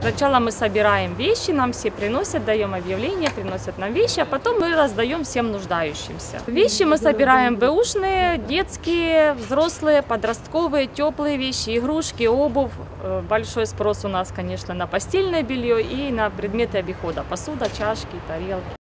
Сначала мы собираем вещи, нам все приносят, даем объявление, приносят нам вещи, а потом мы раздаем всем нуждающимся. Вещи мы собираем бэушные, детские, взрослые, подростковые, теплые вещи, игрушки, обувь. Э, большой спрос у нас, конечно, на постельное белье и на предметы обихода, посуда, чашки, тарелки.